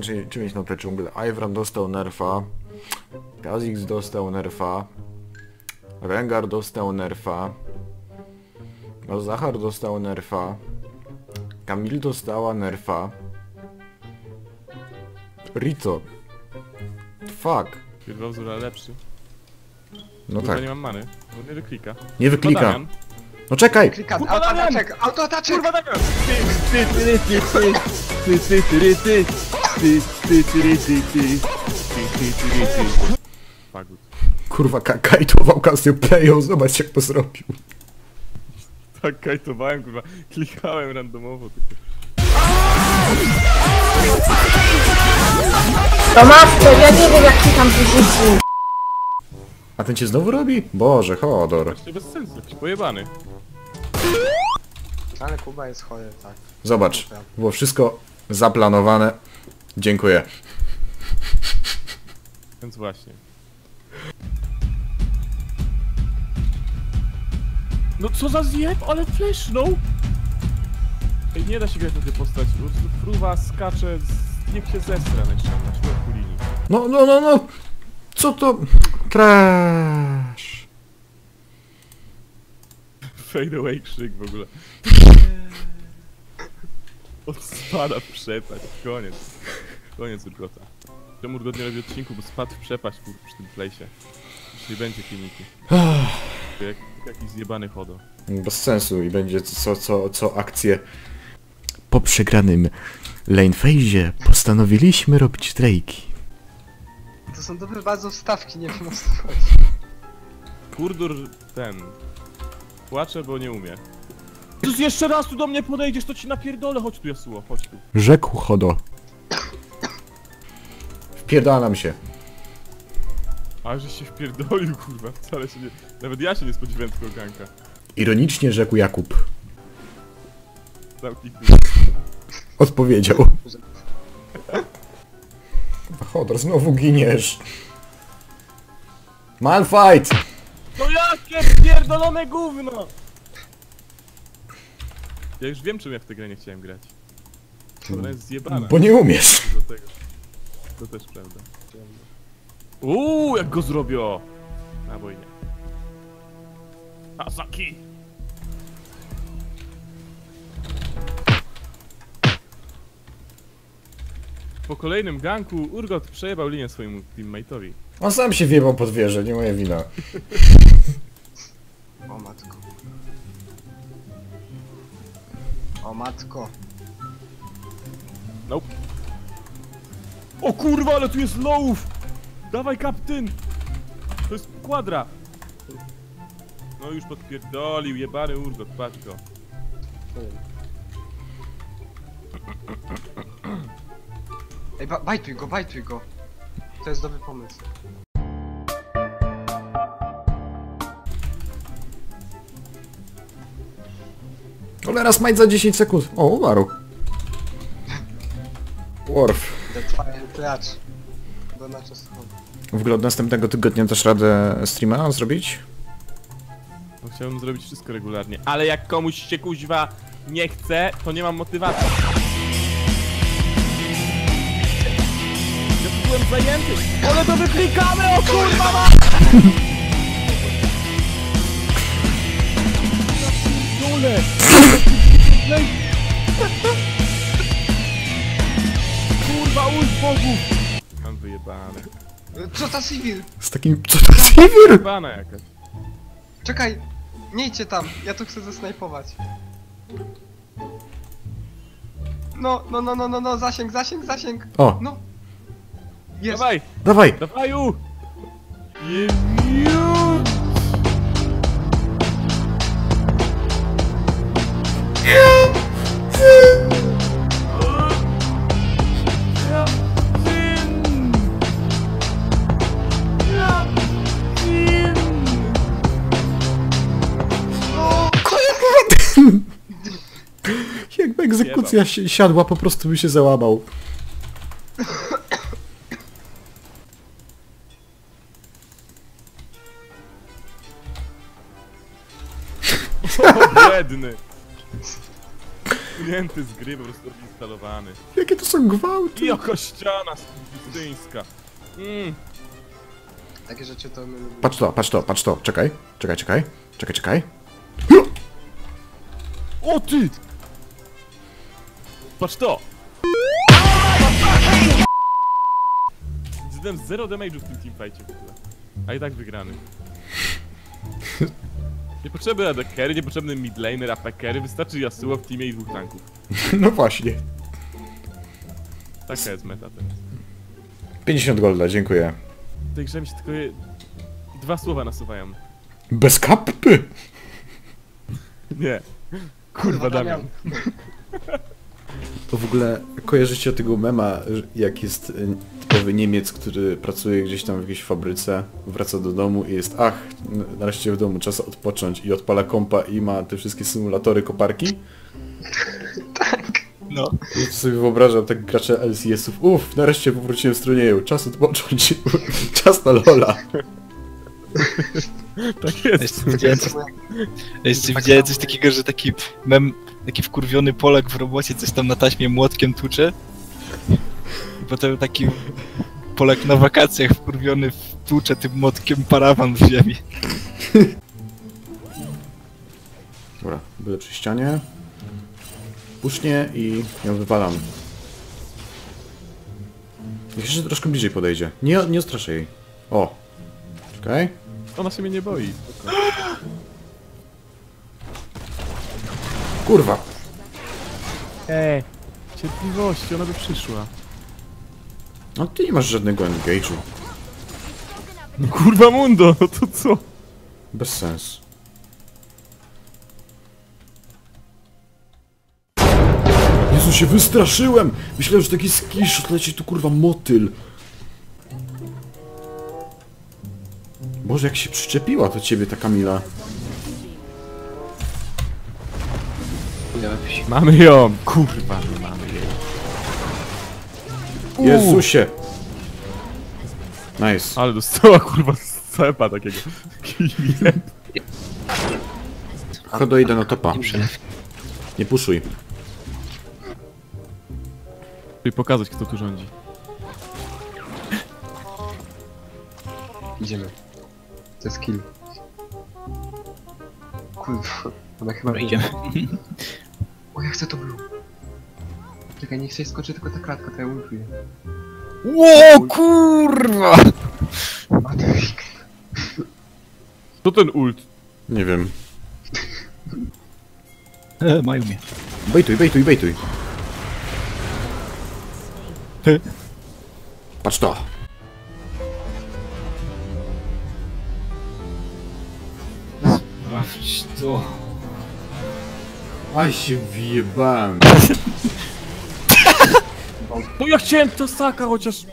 Czy, czy mieć na tę dżunglę. Ivran dostał nerfa. Kha'Zix dostał nerfa. Rengar dostał nerfa. Malzahar dostał nerfa. Kamil dostała nerfa. Rito. Fuck. Pierwowzór, ale lepszy. No Kurwa, tak. nie mam many. Bo nie wyklika. Nie wyklika. Damian. No czekaj! Kurwa, autoataczek, autoataczek! Kurwa, Damian! Pagut. Kurwa, ka kajtował Cassiopeia, zobacz jak to zrobił. Tak kajtowałem, kurwa. Klikałem randomowo. tylko. To matko, ja nie wiem jak ci tam wyrzucił. A ten cię znowu robi? Boże, Hodor. Właśnie bez sensu, jakiś pojebany. Ale Kuba jest chory, tak. Zobacz, było wszystko zaplanowane. Dziękuję. Więc właśnie. No co za zjeb, ale flashnął! Ej, nie da się grać na tę postać. Po prostu Fruwa skacze, z... niech się zestra na środku linii. No, no, no, no. Co to? Trash. Fade away krzyk w ogóle. Odspada w przepaść, koniec. Koniec urgota. Czemu urgot nie robi odcinku, bo spadł w przepaść kur, przy tym playsie. Już nie będzie filmiki. Jak, jak jakiś zjebany chodo. Bez sensu i będzie co, co, co akcję. Po przegranym lane phase'ie postanowiliśmy robić trejki. To są dobre bardzo wstawki, nie wiem o co chodzi. Kurdur ten. Płacze, bo nie umie. Jezus, jeszcze raz tu do mnie podejdziesz, to ci napierdolę. Chodź tu, Jasuo, chodź tu. Rzekł Hodo. Wpierdalam się. A, że się wpierdolił, kurwa, wcale się nie... Nawet ja się nie spodziewałem tego ganka. Ironicznie rzekł Jakub. Zamknij. Odpowiedział. Hodor, znowu giniesz. Malfight! No jakie pierdolone gówno! Ja już wiem, czym ja w tę grę nie chciałem grać. Ona jest zjebana. Bo nie umiesz. To też prawda. Uuu, jak go zrobią! Na wojnie. Asaki! Po kolejnym ganku Urgot przejebał linię swojemu teammate'owi. On sam się wjebał pod wieżę, nie moja wina. O matko. O matko. Nope. O kurwa, ale tu jest lowów! Dawaj kaptyn! To jest kwadra! No już podpierdolił, jebany urgot, patrz go. Ej, ba bajtuj go, bajtuj go. To jest dobry pomysł. Cholera, smite za 10 sekund. O, umarł. Worf. Do chodzi. W ogóle od następnego tygodnia też radę streama zrobić? No chciałbym zrobić wszystko regularnie, ale jak komuś się kuźwa nie chce, to nie mam motywacji. Ja tu byłem zajęty, ale to wyklikamy, o kurwa ma! Dole! Bogów! Mam wyjebane. Co ta civil? Z takim... Co to Iwir? Wyjebana jakaś. Czekaj! Nie idźcie tam, ja tu chcę zasnajpować. No, no, no, no, no, no, zasięg, zasięg, zasięg! O, No! Jest! Dawaj, dawaj! dawaju! Jeju! Egzekucja si siadła, po prostu by się załamał. Biedny! usunięty z gry, po prostu odinstalowany. Jakie to są gwałty? I jaka ściana skurwysyńska. Mm. Takie rzeczy to my lubimy. Patrz to, patrz to, patrz to. Czekaj, czekaj, czekaj. Czekaj, czekaj. O ty! Patrz to! Zadałem zero damage'u w tym teamfightie w ogóle. A i tak wygrany. Niepotrzebny AD carry, niepotrzebny mid laner, AP carry, wystarczy Yasuo w teamie i dwóch tanków. No właśnie. Taka jest meta teraz. 50 golda, dziękuję. W tej grze mi się tylko je... dwa słowa nasuwają. Bez kapy! Nie. Kurwa Damian. To w ogóle kojarzycie tego mema, jak jest y, typowy Niemiec, który pracuje gdzieś tam w jakiejś fabryce, wraca do domu i jest ach, nareszcie w domu, czas odpocząć i odpala kompa i ma te wszystkie symulatory koparki? No. I sobie wyobrażam tak gracze LCS-ów, uff, nareszcie powróciłem z turnieju, czas odpocząć, czas na lola. Tak jest. Widziałem coś, jeszcze widziałem coś takiego, że taki mem, taki wkurwiony Polak w robocie coś tam na taśmie młotkiem tłucze. I potem taki Polak na wakacjach wkurwiony tłucze tym młotkiem parawan w ziemi. Dobra, byle przy ścianie. Pusznie i ją wywalam. Niech jeszcze troszkę bliżej podejdzie. Nie, nie ostraszę jej. O. Czekaj. Ona się mnie nie boi. Kurwa. Ej. Cierpliwości, ona by przyszła. No ty nie masz żadnego engage'u. No kurwa mundo, no to co? Bez sensu. Jezu, się wystraszyłem! Myślałem, że taki skisz leci tu kurwa motyl. Boże, jak się przyczepiła do ciebie ta Kamila. Mamy ją! Kurwa, nie mamy jej. Jezusie! Nice. Ale dostała kurwa scepa takiego. Chodo idę na topa. Nie puszuj. I pokazać kto tu rządzi. Idziemy. To jest kill. Kurwa. Ona chyba... Idziemy. O, ja chcę to było. Czekaj, niech się skoczy tylko ta kratka, to ja ultuję. Ło kurwa! A ty... To ten ult. Nie wiem. E, mają mnie. Bejtuj, bejtuj, bejtuj. Ty. Patrz to. Aj się wjebałem. No ja chciałem to saka chociaż...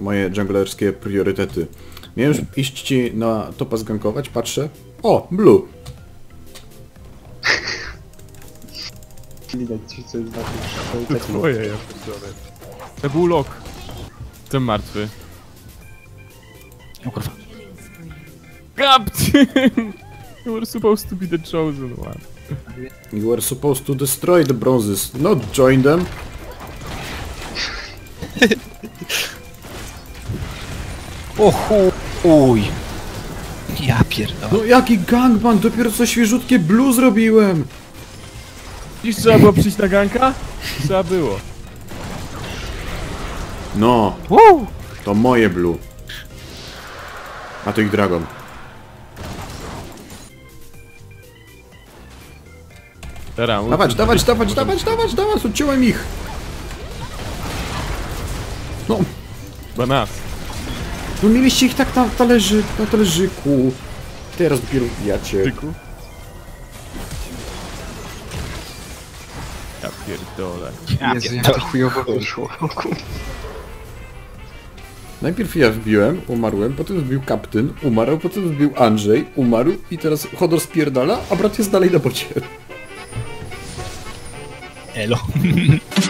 Moje junglerskie priorytety. Miałem już iść ci na topa zgankować, patrzę. O, blue. Widać ci, co jest twoje, ja pierdolę. To był lock. Jestem martwy. O kurwa. Captain! You were supposed to be the chosen one. You were supposed to destroy the bronzes, not join them. O chuj. Ja pierdolę. No jaki gangbang, dopiero co świeżutkie blue zrobiłem. Dziś trzeba było przyjść na ganka? Trzeba było. No, Woo! to moje blue. A to ich dragon. Teraz, Dawać, dawać, dawać, dawać, dawać, dawać, odciąłem ich. No, Chyba nas. no mieliście ich tak na talerzy, na talerzyku. Teraz dopiero wbijacie. Tyku. Ja pierdolę. Ja Jezu, jak pierdolę. to chujowo wyszło. Najpierw ja wbiłem, umarłem, potem wbił kaptyn, umarł, potem wbił Andrzej, umarł i teraz Hodor spierdala, a brat jest dalej na bocie. Hello.